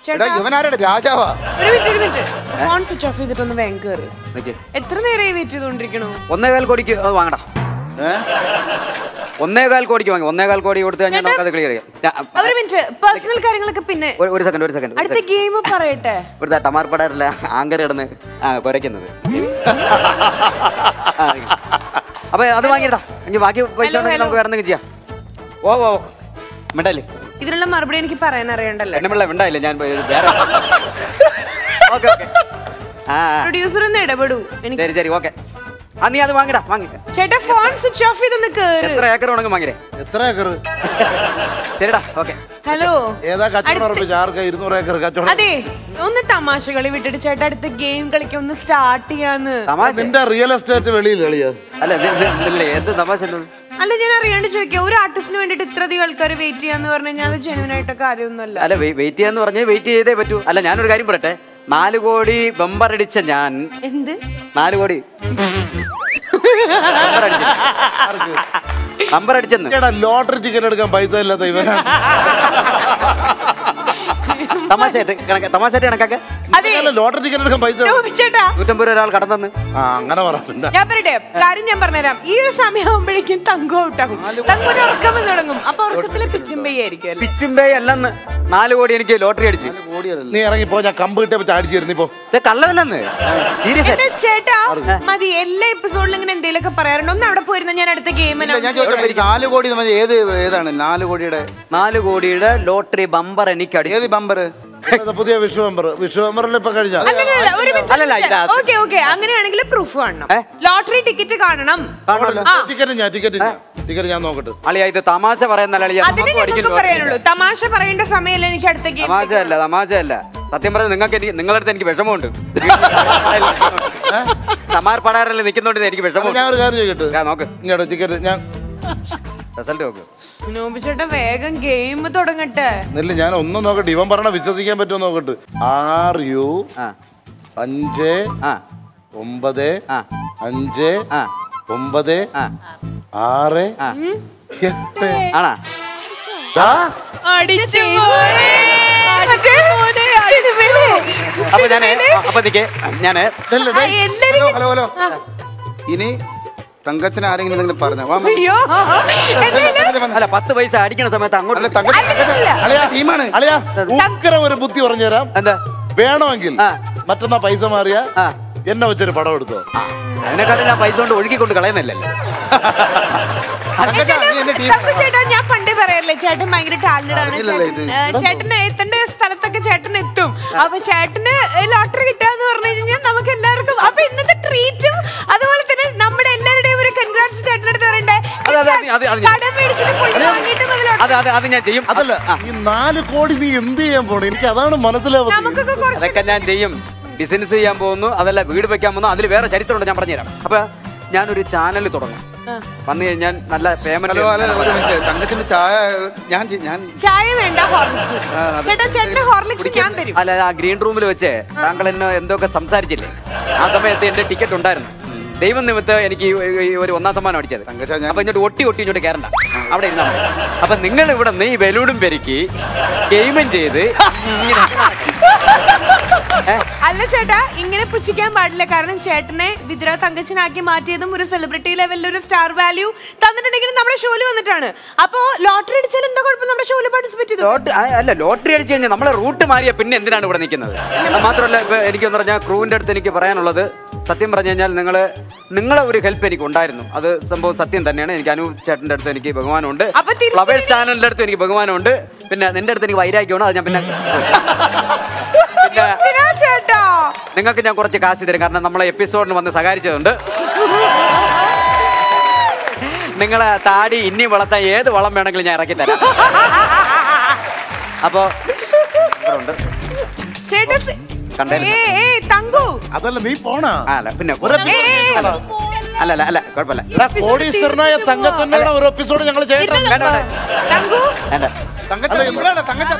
ഇവനാരുടെ രാജാവാ.
ഒരു മിനിറ്റ് ഒരു മിനിറ്റ്. ഫോൺ സ്വിച്ച് ഓഫ് ചെയ്തിട്ടൊന്ന് ബാങ്ക് കയറി
നിക്ക്.
എത്ര നേരമായി വെയിറ്റ് ചെയ്തോണ്ടിരിക്കണോ?
ഒന്നേകാൽ കോടിക്ക് അത് വാങ്ങടാ. ഒന്നേകാൽ കോടിക്ക് വാങ്ങി. ഒന്നേകാൽ കോടി കൊടുത്തു കഴിഞ്ഞാൽ
ചേട്ടാ.
നമുക്കത് ക്ലിയർ ചെയ്യാം. ഞാ-
ഒരു മിനിറ്റ്. പേഴ്സണൽ കാര്യങ്ങളൊക്കെ പിന്നെ.
ഒരു- ഒരു സെക്കൻഡ് ഒരു സെക്കൻഡ്
അടുത്ത ഗെയിം പറയട്ടെ.
ഇവിടുത്തെ ആങ്കർ ഇടന്ന് ആ കുരയ്ക്കുന്നത് ആ, അപ്പൊ അത് വാങ്ങിയിട്ടാ ഇനി ബാക്കി പൈസ ഉണ്ടെങ്കിൽ. നമുക്ക് വേറെ എന്തെങ്കിലും ചെയ്യാം. ഓ ഓ. മിണ്ടല്ലേ
ഇതിനുള്ള മറുപടി എനിക്ക് പറയാൻ അറിയണ്ടല്ലോ.
ഞാൻ വേറെ.
പ്രൊഡ്യൂസർ ഒന്ന് ഇടപെടൂ. എനിക്ക്
ശരി ശരി ഓക്കെ. ആ നീ അത് വാങ്ങിടാ വാങ്ങി
ചേട്ടാ ഫോൺ സ്വിച്ച് ഓഫ് ചെയ്തൊന്ന് കേറ്
എത്ര ഏക്കർ ഉണ്ടെങ്കിൽ വാങ്ങിരേ
എത്ര ഏക്കർ?
ശരിടാ ഓക്കെ.
ഹലോ.
ഏതാ കച്ചവടം
അടുത്ത-
ഉറപ്പിച്ച്? ആർക്ക് ഇരുന്നൂറ് ഏക്കർ കച്ചവടം?
അതെ ഒന്ന് തമാശ കളി വിട്ടിട്ട് ചേട്ടാ അടുത്ത ഗെയിം കളിക്ക ഒന്ന് സ്റ്റാർട്ട് ചെയ്യാന്ന്.
നിന്റെ റിയൽ എസ്റ്റേറ്റ് വെളിയിൽ
അല്ല ഇതല്ലേ, എന്ത് തമാശ?
അല്ല ഞാൻ അറിയാണ്ട് ചോദിക്കാം. ഒരു ആർട്ടിസ്റ്റിന് വേണ്ടിട്ട് ഇത്ര അധികം ആൾക്കാർ വെയിറ്റ് ചെയ്യാന്ന് പറഞ്ഞാൽ കഴിഞ്ഞാൽ അത് ജെനുവൻ ആയിട്ട് കാര്യമൊന്നുമല്ല.
അല്ല വെയിറ്റ് ചെയ്യാന്ന് പറഞ്ഞാൽ വെയിറ്റ് ചെയ്തേ പറ്റൂ. അല്ല ഞാനൊരു കാര്യം പറയട്ടെ? നാല് കോടി ബമ്പർ അടിച്ച ഞാൻ
എന്ത്?
നാല് കോടി. ബമ്പർ അടിച്ചെന്ന്.
എടാ ലോട്ടറി ടിക്കറ്റ് എടുക്കാൻ പൈസ ഇല്ലാത്ത ഇവനാണ്.
തമാശയായിട്ട് കണക്ക് തമാശയായിട്ട് കണക്കാക്ക.
ലോട്ടറി ടിക്കറ്റ് എടുക്കാൻ പൈസ
നോബി ചേട്ടാ.
നൂറ്റമ്പത് രൂപ ഒരാൾ കടന്നു
ആ അങ്ങനെ പറഞ്ഞ
ഞാൻ പറയട്ടെ കാര്യം ഞാൻ പറഞ്ഞുതരാം. ഈ ഒരു സമയമാകുമ്പോഴേക്കും തങ്കു ഔട്ടാകും തങ്കുവിന് ഉറക്കം വന്ന് തുടങ്ങും. അപ്പൊ ഉറക്കത്തിലെ പിച്ചുമ്പയ്യായിരിക്കും അല്ലേ?
പിച്ചുമ്പേ അല്ലെന്ന്. നാല് കോടി എനിക്ക് ലോട്ടറി അടിച്ച്.
നീ ഇറങ്ങിപ്പോ ഞാൻ കമ്പ് കിട്ടിയപ്പോ
ചേട്ടാ മതി എല്ലാ എപ്പിസോഡിലും ഇങ്ങനെ എന്തെങ്കിലുമൊക്കെ പറയാറുണ്ട്. ഒന്ന് അവിടെ പോയിരുന്ന? ഞാൻ അടുത്ത ഗെയിമിന്
നാല് കോടി ഏത് ഏതാണ്? നാല് കോടിയുടെ
നാല് കോടിയുടെ ലോട്ടറി ബമ്പർ എനിക്ക്
ഏത്
അടിച്ച്
ബമ്പർ
ഇത് പുതിയ വിഷുവമ്പർ വിഷുവമ്പറിൽ ഇപ്പൊ കഴിഞ്ഞ.
അല്ലല്ല ഒരു
അല്ലല്ല, ഇത് അത്
ഓക്കെ ഓക്കെ. അങ്ങനെയാണെങ്കിൽ പ്രൂഫ് കാണണം. ലോട്ടറി ടിക്കറ്റ് കാണണം.
ടിക്കറ്റ് ഞാൻ ടിക്കറ്റ് ഞാൻ. ടിക്കറ്റ് ഞാൻ നോക്കട്ടെ.
അളിയ ഇത് തമാശ പറയുന്ന
പറയാനുള്ളൂ. തമാശ പറയേണ്ട സമയല്ല എനിക്ക് അടുത്തേക്ക്
തമാശ അല്ല തമാശ അല്ല സത്യം പറഞ്ഞാൽ നിങ്ങൾക്ക് എനിക്ക് നിങ്ങളുടെ അടുത്ത് എനിക്ക് വിഷമമുണ്ട്. തമാർ പടാറല്ലേ നിൽക്കുന്നോണ്ട് എനിക്ക്
വിഷമം
വിഷമമുണ്ട്.
ഞാൻ ഒരു കാര്യം ചോദിക്കട്ടെ?
ഞാൻ നോക്ക്.
ടിക്കറ്റ് ഞാൻ
റിസൾട്ട് നോക്ക്.
നോബിച്ചേട്ട വേഗം ഗെയിം തുടങ്ങട്ടെ.
നെല്ല് ഞാൻ ഒന്നും നോക്കട്ടെ. ഇവൻ പറഞ്ഞ വിശ്വസിക്കാൻ പറ്റുമോ നോക്കട്ടെ. ആർ യു
ആ.
അഞ്ച് ഒമ്പത് അഞ്ച് ഒമ്പത് ആറ് എട്ട്.
ആണാ?
ദാ,
അടിച്ചു
അപ്പൊ ഞാൻ അപ്പൊ നിക്ക്
ഞാൻ.
എല്ലാരും
ഹലോ ഹലോ ഇനി തങ്കച്ചനെ ആരെങ്കിലും എന്തെങ്കിലും പറഞ്ഞ? വാ മതി.
അയ്യോ
അല്ല പത്ത് പൈസ അടിക്കണ സമയത്ത്
അല്ല
അങ്ങോട്ട്
തങ്കച്ചൻ
അല്ലല്ല.
അളിയാ
ടീമാണ്
അളിയാ ഉക്കര ഒരു ബുദ്ധി പറഞ്ഞുതരാം.
എന്താ?
വേണമെങ്കിൽ
ആ.
മറ്റന്നാ പൈസ മാറിയ
ആ.
എന്നെ വെച്ചൊരു പടം എടുത്തോ.
അതിനെക്കാട്ടിൽ ആ പൈസ കൊണ്ട് ഒഴുകിക്കൊണ്ട് കളയുന്നില്ലല്ലോ.
തങ്കച്ച നീ എന്റെ
ചേട്ടാ ഞാൻ പണ്ടേ പറയല്ലേ ചേട്ടൻ ഭയങ്കര ടാലന്റഡ് ആണ്.
അറിഞ്ഞില്ലല്ലോ
ചേട്ടൻ,
ഇത്.
ഏ, ചേട്ടന് എത്തേണ്ട സ്ഥലത്തൊക്കെ ചേട്ടൻ എത്തും. അപ്പൊ ചേട്ടന് ലോട്ടറി കിട്ടാന്ന് പറഞ്ഞു കഴിഞ്ഞാൽ നമുക്ക് എല്ലാവർക്കും അപ്പൊ ഇന്നത്തെ ട്രീറ്റും അതുപോലെ തന്നെ നമ്മുടെ എല്ലാവരുടെയും ഒരു കൺഗ്രാറ്റ്സ് ചേട്ടനടുത്ത് അടുത്ത് പറയണ്ടേ?
അത് ഞാൻ ചെയ്യും.
അതല്ല ഈ നാല് കോടി നീ എന്ത് ചെയ്യാൻ പോണു? എനിക്ക് അതാണ് മനസ്സിലാവുന്നത്
അതൊക്കെ ഞാൻ ചെയ്യും. ബിസിനസ് ചെയ്യാൻ പോകുന്നു അതല്ല വീട് വെക്കാൻ പോകുന്നു അതിൽ വേറെ ചരിത്രമുണ്ട് ഞാൻ പറഞ്ഞുതരാം. അപ്പൊ ഞാനൊരു ചാനൽ തുടങ്ങും. വന്നു കഴിഞ്ഞാൽ നല്ല പേയ്മെന്റ്
തങ്കച്ചന്റെ ചായ ഞാൻ ഞാൻ
ചായ വേണ്ട ഹോർലിക്സ്
അല്ല ആ ഗ്രീൻ റൂമിൽ വെച്ച്. താങ്കൾ എന്നെ എന്തൊക്കെ സംസാരിച്ചില്ലേ? ആ സമയത്ത് എന്റെ ടിക്കറ്റ് ഉണ്ടായിരുന്നു. ദൈവം നിമിത്തം എനിക്ക് ഈ ഒരു- ഒന്നാം സമ്മാനം അടിച്ചത്. അപ്പൊ ഇങ്ങോട്ട് ഒട്ടി ഒട്ടി ഇങ്ങോട്ട് കയറണ്ട അവിടെ ഇരുന്നാ മതി. അപ്പൊ നിങ്ങൾ ഇവിടെ നിന്ന് ഈ ബലൂണും പെരുക്കി ഗെയിമും ചെയ്ത്?
അല്ല ചേട്ടാ ഇങ്ങനെ പുച്ഛിക്കാൻ പാടില്ല. കാരണം ചേട്ടനെ വിദ്ര തങ്കച്ചനാക്കി മാറ്റിയതും ഒരു സെലിബ്രിറ്റി ലെവലിൽ ഒരു സ്റ്റാർ വാല്യൂ തന്നിട്ടുണ്ടെങ്കിലും നമ്മുടെ ഷോയിൽ വന്നിട്ടാണ്. അപ്പോ ലോട്ടറി അടിച്ചാൽ എന്താ കുഴപ്പം? നമ്മുടെ ഷോയിൽ പാർട്ടിസിപ്പേറ്റ് ചെയ്തു?
ലോട്ടറി അല്ല ലോട്ടറി അടിച്ചു കഴിഞ്ഞാൽ നമ്മളെ റൂട്ട് മാറിയ പിന്നെ എന്തിനാണ് ഇവിടെ നിൽക്കുന്നത്? മാത്രമല്ല ഇപ്പൊ എനിക്കെന്ന് പറഞ്ഞാൽ ക്രൂവിന്റെ അടുത്ത് എനിക്ക് പറയാനുള്ളത് സത്യം പറഞ്ഞു കഴിഞ്ഞാൽ നിങ്ങൾ നിങ്ങളെ ഒരു ഹെൽപ്പ് എനിക്ക് ഉണ്ടായിരുന്നു. അത് സംഭവം സത്യം തന്നെയാണ്. എനിക്ക് അനു ചേട്ടന്റെ അടുത്ത് എനിക്ക് ബഹുമാനമുണ്ട്. ഫ്ലവേഴ്സ് ചാനലിന്റെ അടുത്ത് എനിക്ക് ബഹുമാനമുണ്ട്. പിന്നെ നിന്റെ അടുത്ത് എനിക്ക് വൈരാഗ്യമാണ്. അത് ഞാൻ പിന്നെ
ചേട്ടാ
നിങ്ങൾക്ക് ഞാൻ കുറച്ച് കാശ് തരും. കാരണം നമ്മളെ എപ്പിസോഡിന് വന്ന് സഹായിച്ചതുണ്ട് നിങ്ങളെ താടി ഇനി വളർത്താൻ ഏത് വളം വേണമെങ്കിലും ഞാൻ ഇറക്കി തരാം. അപ്പോ
അതല്ല നീ പോണാ?
അല്ല പിന്നെ. അല്ല. അല്ല അല്ല കുഴപ്പമില്ല.
കോടീശ്വരനായ ഒരു എപ്പിസോഡ് ഞങ്ങൾ ചെയ്യട്ടെ?
തങ്കച്ചൻ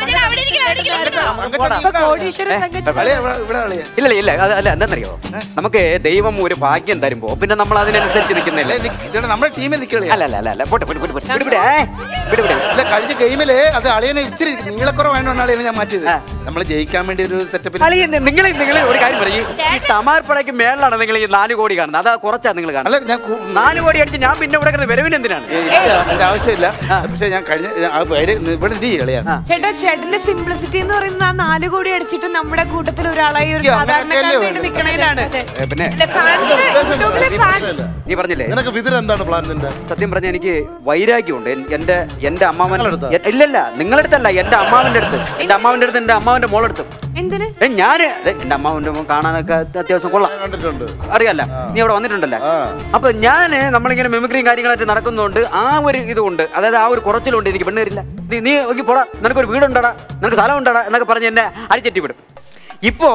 ഇല്ല ഇല്ല അല്ല എന്താണെന്നറിയോ? നമുക്ക് ദൈവം ഒരു ഭാഗ്യം തരുമ്പോ പിന്നെ നമ്മൾ അതിനനുസരിച്ച് നിൽക്കുന്നില്ല.
നമ്മുടെ ടീമിൽ
അല്ല അല്ല അല്ല പോട്ടെ
കഴിഞ്ഞ ഗെയിമിൽ അത് അളിയനെ ഇച്ചിരി നീളക്കുറവായതുകൊണ്ടാണ് അളിയനെ ഞാൻ മാറ്റിയത്. നമ്മൾ ജയിക്കാൻ വേണ്ടി ഒരു
നിങ്ങൾ നിങ്ങൾ ഒരു കാര്യം പറയും. ഈ തമാർപ്പടയ്ക്ക് മേളിലാണ് നിങ്ങൾ ഈ നാല് കോടി കാണുന്നത്. അതാ കുറച്ചാ നിങ്ങൾ
അല്ല
കാണുന്നത് നാല് കോടി അടിച്ച് ഞാൻ പിന്നെ ഇവിടെ കിടന്ന് വരവിന് എന്തിനാണ്?
ആവശ്യമില്ല. പക്ഷെ ഞാൻ കഴിഞ്ഞ ഇവിടെ.
ചേട്ടാ ചേട്ടന്റെ സിംപ്ലിസിറ്റി എന്ന് പറയുന്ന ആ നാല് കോടി അടിച്ചിട്ട് നമ്മുടെ കൂട്ടത്തിൽ ഒരാളായി ഒരു
ഏ, പിന്നെ
യൂട്യൂബിലെ
നീ പറഞ്ഞില്ലേ
നിനക്ക് വിതിര എന്താണ് പ്ലാൻ നിന്റെ
സത്യം പറഞ്ഞ എനിക്ക് വൈരാഗ്യമുണ്ട് എൻ- എന്റെ എന്റെ അമ്മാവൻ
നിങ്ങളടുത്താ?
എ- ഇല്ലല്ല നിങ്ങളടുത്തല്ല അടുത്തല്ല എന്റെ അമ്മാവന്റെ അടുത്ത് എന്റെ അമ്മാവന്റെ അടുത്ത് എന്റെ അമ്മാവന്റെ മോളടുത്ത്
എന്തിന്?
ഞാൻ എന്റെ അമ്മാവന്റെ മോൻ കാണാനൊക്കെ അത്യാവശ്യം കൊള്ളാം.
കണ്ടിട്ടുണ്ട്.
അറിയാല്ല നീ അവിടെ വന്നിട്ടുണ്ടല്ലേ. അപ്പൊ ഞാൻ നമ്മളിങ്ങനെ മെമിക്രിയും കാര്യങ്ങളായിട്ട് നടക്കുന്നതുകൊണ്ട് ആ ഒരു ഇതുണ്ട്. അതായത് ആ ഒരു കുറച്ചിലുണ്ട് എനിക്ക് പെണ്ണ് തരില്ല നീ നീ നോക്കി പോടാ. നിനക്കൊരു വീടുണ്ടടാ. നിനക്ക് സ്ഥലം ഉണ്ടടാ എന്നൊക്കെ പറഞ്ഞ് എന്നെ അടിച്ചെറ്റി വിടും ഇപ്പോ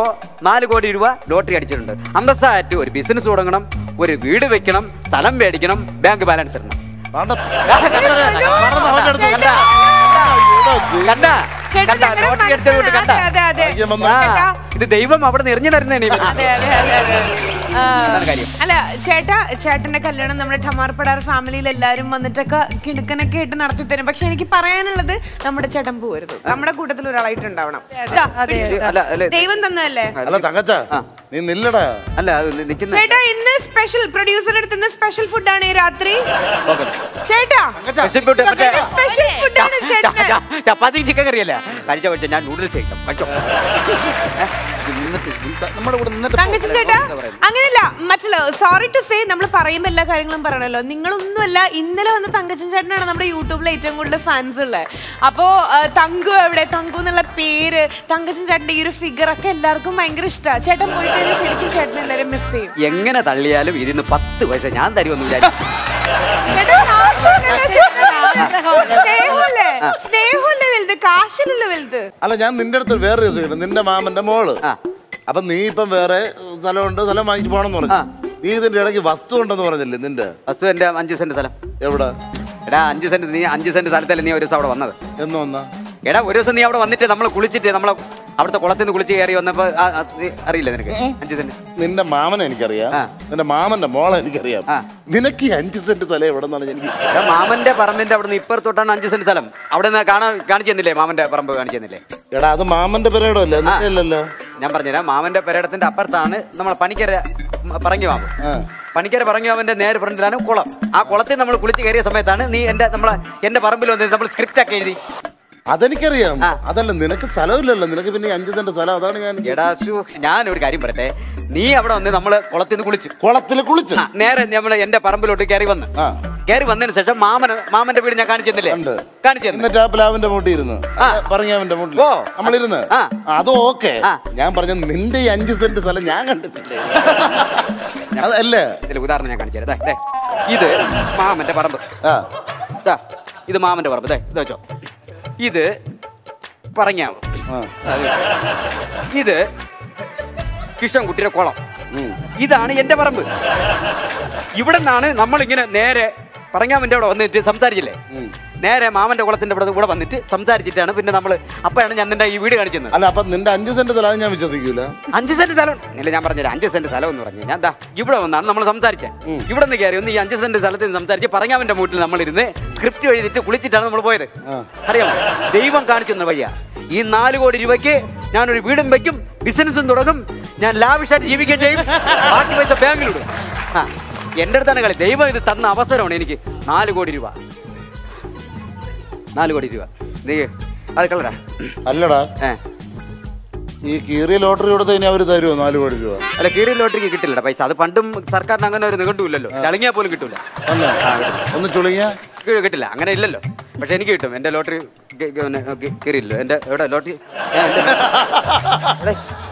നാല് കോടി രൂപ ലോട്ടറി അടിച്ചിട്ടുണ്ട്. അന്തസ്സായിട്ട് ഒരു ബിസിനസ് തുടങ്ങണം ഒരു വീട് വെക്കണം സ്ഥലം മേടിക്കണം ബാങ്ക് ബാലൻസ് ഇടണം. കണ്ടാ? കണ്ട
ഞങ്ങളുടെ
ലോട്ടറി അടിച്ചതുകൊണ്ട്
മനസ്സിലാണ്.
കണ്ടാ
അതെ, അതെ, അതെ.
ഇത് ദൈവം അവിടെ
അല്ല ചേട്ടാ ചേട്ടന്റെ കല്യാണം നമ്മുടെ ടമാർപ്പടാർ ഫാമിലിയിൽ എല്ലാരും വന്നിട്ടൊക്കെ കിണുക്കനൊക്കെ ആയിട്ട് നടത്തി തരും പക്ഷെ എനിക്ക് പറയാനുള്ളത് നമ്മുടെ ചേട്ടൻ പോവരുത് നമ്മുടെ കൂട്ടത്തിൽ ഒരാളായിട്ട് ഉണ്ടാവണം
അതെ,
അല്ല അല്ല
ദൈവം തന്നതല്ലേ?
അല്ല തങ്കച്ച നീ നില്ലടാ.
അല്ല
ചേട്ടാ ഇന്ന് സ്പെഷ്യൽ പ്രൊഡ്യൂസർ എടുത്തുന്ന സ്പെഷ്യൽ ഫുഡാണ് ഈ രാത്രി. ചേട്ടാ
സ്പെഷ്യൽ ഫുഡ്
ആണ് ചേട്ടാ
ചപ്പാത്തി ചിക്കൻ കറിയല്ല. കഴിച്ച പറ്റും ഞാൻ നൂഡിൽസ് കഴിക്കാം.
നമ്മുടെ കൂടെ നിന്നിട്ട്
തങ്കച്ചൻ അങ്ങനെയല്ല മറ്റുള്ള സോറി ടു സേ നമ്മൾ പറയുമ്പോൾ എല്ലാ കാര്യങ്ങളും പറയണല്ലോ. നിങ്ങളൊന്നുമല്ല ഇന്നലെ വന്ന തങ്കച്ചൻ ചേട്ടനാണ് നമ്മുടെ യൂട്യൂബിൽ ഏറ്റവും കൂടുതൽ ഫാൻസ് ഉള്ളത് അപ്പോൾ തങ്കു എവിടെ? തങ്കു എന്നുള്ള പേര് തങ്കച്ചൻ ചേട്ടന്റെ ഈ ഒരു ഫിഗർ ഒക്കെ എല്ലാവർക്കും ഭയങ്കര ഇഷ്ടമാണ് ചേട്ടൻ പോയി കഴിഞ്ഞാൽ ശരിക്കും ചേട്ടൻ എല്ലാവരും മിസ് ചെയ്യും.
എങ്ങനെ തള്ളിയാലും ഇതിന് പത്ത് പൈസ ഞാൻ തരുമെന്ന് വിചാരിച്ചു.
അല്ല ഞാൻ നിന്റെ അടുത്ത് വേറെ ചോദിക്കട്ടെ നിന്റെ മാമന്റെ
മോൾ.
അപ്പൊ നീ ഇപ്പം വേറെ സ്ഥലമുണ്ട് സ്ഥലം വാങ്ങിച്ചു പോണെന്ന് പറഞ്ഞു. നീ ഇതിന്റെ ഇടയ്ക്ക് വസ്തു ഉണ്ടെന്ന് പറഞ്ഞില്ലേ നിന്റെ?
വസ്തു എന്റെ അഞ്ച് സെന്റ് സ്ഥലം.
എവിടെ?
എടാ അഞ്ച് സെന്റ് നീ അഞ്ച് സെന്റ് സ്ഥലത്തല്ലേ നീ ഒരു ദിവസം അവിടെ വന്നത്?
എന്ന് വന്നാ?
എടാ ഒരു ദിവസം നീ അവിടെ വന്നിട്ട് നമ്മൾ കുളിച്ചിട്ട് നമ്മളെ അവിടുത്തെ കുളത്തിൽ നിന്ന് കുളിച്ച് കയറി വന്നപ്പോ അറിയില്ല നിനക്ക്? അഞ്ച് സെന്റ്.
നിന്റെ മാമനെ എനിക്കറിയാം. നിന്റെ മാമന്റെ മോളെ എനിക്കറിയാം. നിനക്ക് അഞ്ച് സെന്റ് സ്ഥലം എവിടെ നിന്നാണ് എനിക്ക്
മാമന്റെ പറമ്പിന്റെ അവിടെ നിന്ന് ഇപ്പുറത്തോട്ടാണ് അഞ്ച് സെന്റ് സ്ഥലം. അവിടെ നിന്ന് കാണാൻ കാണിച്ചു തന്നില്ലേ? മാമന്റെ പറമ്പ് കാണിച്ചു തന്നില്ലേ?
എടാ അത് മാമന്റെ പെരേടോ അല്ലേ? അല്ലല്ലോ.
ഞാൻ പറഞ്ഞുതരാം. മാമന്റെ പേരടത്തിന്റെ അപ്പുറത്താണ് നമ്മളെ പണിക്കര പറങ്ങി മാമൻ. പണിക്കര പറങ്ങി മാമന്റെ നേരെ ഫ്രണ്ടിലാണ് കുളം. ആ കുളത്തിൽ നമ്മൾ കുളിച്ച് കയറിയ സമയത്താണ് നീ എന്റെ നമ്മളെ എന്റെ പറമ്പിൽ വന്നിട്ട് നമ്മൾ സ്ക്രിപ്റ്റ് ഒക്കെ എഴുതി.
അതെനിക്കറിയാം. അതല്ല നിനക്ക് സ്ഥലമില്ലല്ലോ. നിനക്ക് പിന്നെ അഞ്ചു സെന്റ് സ്ഥലം അതാണ് ഞാൻ
എടാ ഞാൻ ഒരു കാര്യം പറയട്ടെ. നീ അവിടെ വന്ന് നമ്മൾ കുളത്തിൽ നിന്ന് കുളിച്ചു.
കുളത്തിൽ കുളിച്ചു.
നേരെ നമ്മൾ എന്റെ പറമ്പിലോട്ട് കയറി വന്ന്. കയറി വന്നതിന് ശേഷം മാമൻ മാമന്റെ വീട് ഞാൻ കാണിച്ചു തന്നില്ലേ
ഉണ്ട്.
കാണിച്ചു
എന്നിട്ട് ആ പ്ലാവിന്റെ മൂട്ടി ഇരുന്ന്.
ആ.
പറഞ്ഞവന്റെ മൂട്ടിൽ.
ഓ.
നമ്മളിരുന്ന്. അത് ഓക്കെ. ഞാൻ പറഞ്ഞ നിന്റെ ഈ അഞ്ച് സെന്റ് സ്ഥലം ഞാൻ കണ്ടിട്ടില്ലേ. അതല്ലേ
ഉദാഹരണം ഞാൻ കാണിച്ചു തരാം. ഇത് മാമന്റെ പറമ്പ്. ഇത് മാമന്റെ പറമ്പ്. ഇതേ ഇത് വെച്ചോ. ഇത് പറഞ്ഞാവും. ഇത് കിഷൻകുട്ടിയുടെ കുളം. ഇതാണ് എന്റെ പറമ്പ്. ഇവിടെ നിന്നാണ് നമ്മളിങ്ങനെ നേരെ പറഞ്ഞാമന്റെ അവിടെ വന്നിട്ട് സംസാരിച്ചില്ലേ? നേരെ മാമന്റെ കുളത്തിന്റെ ഇവിടെ കൂടെ വന്നിട്ട് സംസാരിച്ചിട്ടാണ് പിന്നെ നമ്മൾ അപ്പോഴാണ് ഞാൻ നിന്റെ ഈ വീട് കാണിച്ചത്.
അല്ല അപ്പൊ നിന്റെ അഞ്ച് സെന്റ് സ്ഥലം ഞാൻ വിശ്വസിക്കൂല.
അഞ്ച് സെന്റ് സ്ഥലം. ഇല്ല ഞാൻ പറഞ്ഞില്ല അഞ്ച് സെന്റ് സ്ഥലം എന്ന് പറഞ്ഞു. ഞാൻ ദാ ഇവിടെ വന്നാണ് നമ്മൾ സംസാരിച്ചത് ഇവിടെ നിന്ന് കയറി ഒന്ന് ഈ അഞ്ച് സെന്റ് സ്ഥലത്ത് നിന്ന് സംസാരിച്ച് പറഞ്ഞാവന്റെ വീട്ടിൽ നമ്മൾ ഇരുന്ന് സ്ക്രിപ്റ്റ് എഴുതിയിട്ട് കുളിച്ചിട്ടാണ് നമ്മൾ പോയത്. അറിയാമോ? ദൈവം കാണിച്ചു വയ്യ ഈ നാല് കോടി രൂപയ്ക്ക് ഞാനൊരു വീടും വെക്കും ബിസിനസ്സും തുടങ്ങും ഞാൻ ലാവിഷായിട്ട് ജീവിക്കുകയും ചെയ്യും. ബാക്കി പൈസ ബാങ്കിലിടും. ആ. എന്റെ അടുത്താണ് കളി. ദൈവം ഇത് തന്ന അവസരമാണ് എനിക്ക്. നാല് കോടി രൂപ. നാല് കോടി രൂപ. നീ അത് കളരാ
അല്ലടാ.
ഏ.
ഈ കീറിയ ലോട്ടറി കൊടുത്ത് ഇനി അവർ തരുമോ നാല് കോടി രൂപ?
അല്ല കീറിയ ലോട്ടറിക്ക് കിട്ടില്ലടാ പൈസ. അത് പണ്ടും സർക്കാരിന് അങ്ങനെ ഒരു നിഘണ്ടുമില്ലല്ലോ. ചളിങ്ങിയാൽ പോലും കിട്ടൂല.
ഒന്ന് ചുളിങ്ങ
കി- കിട്ടില്ല. അങ്ങനെ ഇല്ലല്ലോ. പക്ഷെ എനിക്ക് കിട്ടും. എന്റെ ലോട്ടറി എന്റെ എവിടെ? ലോട്ടറി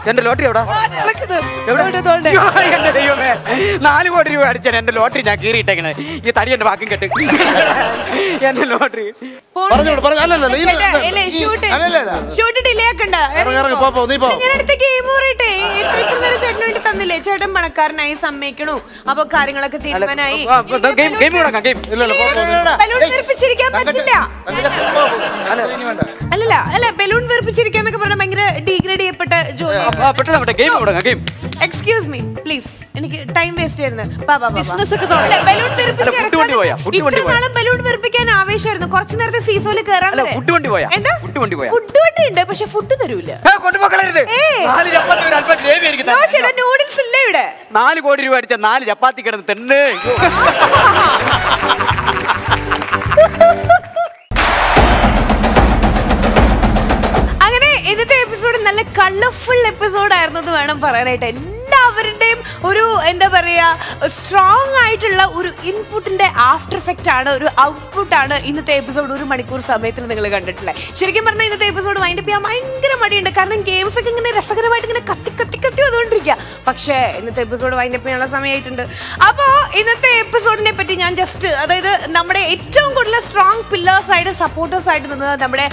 എന്റെ- ലോട്ടറി എവിടെ? നാല് കോടി രൂപ അടിച്ചാൽ എന്റെ ലോട്ടറി ഞാൻ കീറിയിട്ടെങ്ങനെ ഈ തടി എന്റെ വാക്കും കെട്ട്. എന്റെ ലോട്ടറി.
തന്നില്ലേ? ചേട്ടൻ പണക്കാരനായി സമ്മതിക്കണു. അപ്പൊ കാര്യങ്ങളൊക്കെ തീരുമാനമായി. ബലൂൺ തെറിപ്പിച്ചിരിക്കാൻ പറ്റില്ല. അല്ലല്ല അല്ല ബലൂൺ വെറുപ്പിച്ചിരിക്കാന്നൊക്കെ പറഞ്ഞാൽ ഭയങ്കര ഡീഗ്രേഡ് ചെയ്യപ്പെട്ട ജോലി.
നമ്മുടെ ഗെയിം തുടങ്ങാം ഗെയിം
എക്സ്ക്യൂസ് മീ പ്ലീസ് എനിക്ക് ടൈം വേസ്റ്റ് ചെയ്യുന്നത്
Business ഒക്കെ.
ബലൂൺ ബലൂൺ വെറുപ്പിക്കാൻ ആവേശമായിരുന്നു. കുറച്ചു നേരത്തെ സീസോയിൽ കയറാൻ.
ഫുഡ് വണ്ടി പോയാ?
എന്താ?
ഫുഡ് വണ്ടി പോയാ?
ഫുഡ് വണ്ടി ഉണ്ട് പക്ഷെ ഫുഡ് തരൂല. നൂഡിൽസ് ഇല്ല ഇവിടെ?
നാല് കോടി രൂപ അടിച്ച നാല് ചപ്പാത്തി കിടന്ന് തന്നെ.
അങ്ങനെ ഇന്നത്തെ എപ്പിസോഡ് നല്ല കളർഫുൾ എപ്പിസോഡ് ആയിരുന്നത് വേണം പറയാനായിട്ട്. എല്ലാവരുടെയും ഒരു എന്താ പറയുക സ്ട്രോങ് ആയിട്ടുള്ള ഒരു ഇൻപുട്ടിന്റെ ആഫ്റ്റർ എഫക്റ്റ് ആണ് ഒരു ഔട്ട്പുട്ട് ആണ് ഇന്നത്തെ എപ്പിസോഡ് ഒരു മണിക്കൂർ സമയത്തിൽ നിങ്ങൾ കണ്ടിട്ടില്ലേ ശരിക്കും പറഞ്ഞാൽ ഇന്നത്തെ എപ്പിസോഡ് വൈൻഡപ്പ് ചെയ്യാൻ ഭയങ്കര മടിയുണ്ട്. കാരണം ഗെയിംസ് ഒക്കെ ഇങ്ങനെ രസകരമായിട്ട് ഇങ്ങനെ കത്തി കത്തി കത്തി വന്നുകൊണ്ടിരിക്കുക പക്ഷേ ഇന്നത്തെ എപ്പിസോഡ് വൈൻഡപ്പ് ചെയ്യാനുള്ള സമയമായിട്ടുണ്ട് അപ്പോൾ ഇന്നത്തെ എപ്പിസോഡിനെ പറ്റി ഞാൻ ജസ്റ്റ് അതായത് നമ്മുടെ ഏറ്റവും കൂടുതൽ സ്ട്രോങ് പില്ലേഴ്സ് ആയിട്ട് സപ്പോർട്ടേഴ്സ് ആയിട്ട് നിന്നത് നമ്മുടെ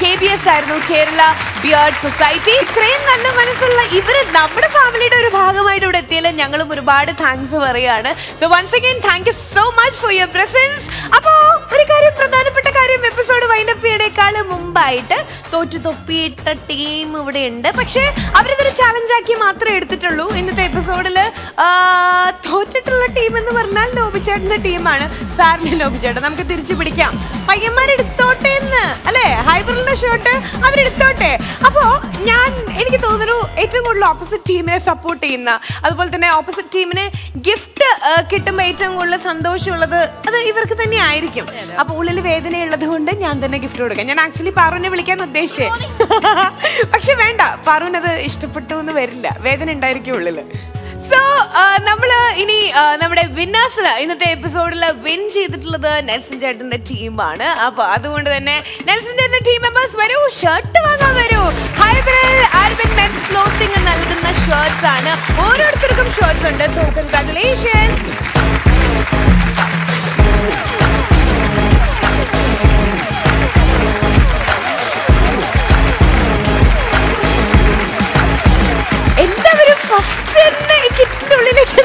കെ ബി എസ് ആയിരുന്നു കേരള ബിയർഡ് സൊസൈറ്റി ഇത്രയും നല്ല മനസ്സുള്ള ഇവർ നമ്മുടെ ഫാമിലിയുടെ ഒരു ഭാഗമായിട്ട് ഇവിടെ എത്തിയാലും ഞങ്ങളും ഒരുപാട് താങ്ക്സ് പറയുകയാണ്. So once again thank you so much for your presence അപ്പോ ഒരു കാര്യം പ്രധാനപ്പെട്ട കാര്യം എപ്പിസോഡ് വൈൻഡപ്പ് ചെയ്യണേക്കാൾ മുമ്പായിട്ട് തോറ്റു തൊപ്പിയിട്ട ടീം ഇവിടെ ഉണ്ട് പക്ഷേ അവരിതൊരു ചാലഞ്ച് ആക്കി മാത്രമേ എടുത്തിട്ടുള്ളൂ. ഇന്നത്തെ എപ്പിസോഡിൽ തോറ്റിട്ടുള്ള ടീം എന്ന് പറഞ്ഞാൽ ലോബിച്ചേട്ടന്റെ ടീമാണ് സാറിന് ലോബിച്ചേട്ടൻ നമുക്ക് തിരിച്ചു പിടിക്കാം. പയ്യന്മാരെടുത്തോട്ടെ എന്ന് അല്ലേ? ഹൈബറിന്റെ ഷോട്ട് അവരെടുത്തോട്ടെ. അപ്പോൾ ഞാൻ എനിക്ക് തോന്നുന്നു ഏറ്റവും കൂടുതൽ ഓപ്പോസിറ്റ് ടീമിനെ സപ്പോർട്ട് ചെയ്യുന്ന അതുപോലെ തന്നെ ഓപ്പോസിറ്റ് ടീമിന് ഗിഫ്റ്റ് കിട്ടുമ്പോൾ ഏറ്റവും കൂടുതൽ സന്തോഷമുള്ളത് അത് ഇവർക്ക് തന്നെ ആയിരിക്കും. അപ്പൊ ഉള്ളിൽ വേദനയുള്ളത് കൊണ്ട് ഞാൻ തന്നെ ഗിഫ്റ്റ് കൊടുക്കാം. ഞാൻ ആക്ച്വലി പാറുവിനെ വിളിക്കാൻ ഉദ്ദേശിച്ചേ. പക്ഷെ വേണ്ട. പാറുവിനത് ഇഷ്ടപ്പെട്ടു എന്ന് വരില്ല. വേദന ഉണ്ടായിരിക്കും ഉള്ളിൽ. സോ നമ്മൾ ഇനി നമ്മുടെ വിന്നേഴ്സിന് ഇന്നത്തെ എപ്പിസോഡിൽ വിൻ ചെയ്തിട്ടുള്ളത് നെൽസൺ ചേട്ടന്റെ ടീമാണ് അപ്പൊ അതുകൊണ്ട് തന്നെ നെൽസൺ ചേട്ടന്റെ ടീം മെമ്പേഴ്സ് വരൂ ഷർട്ട് വാങ്ങാൻ വരൂ. ഹൈബ്രിഡ് മെൻസ് ക്ലോത്തിങ് നൽകുന്ന ഷർട്ട്സ് ആണ്. ഓരോരുത്തർക്കും ഷർട്ട്സ് ഉണ്ട്. സോ കൺഗ്രാറ്റുലേഷൻ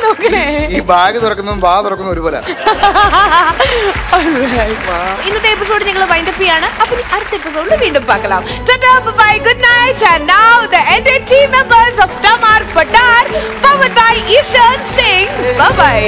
നോക്കണേ.
ഈ ബാഗ് തുറക്കുന്നതും വാ തുറക്കുന്നതും ഒരുപോലെ.
ഇന്നത്തെ എപ്പിസോഡ് ഞങ്ങൾ വൈൻഡ് അപ്പ് ചെയ്യാണ്. അപ്പൊ അടുത്ത എപ്പിസോഡിൽ വീണ്ടും பார்க்கலாம் Tata bye good night and now the entire team members of Thamaar Padaar powered by eastern Singh bye by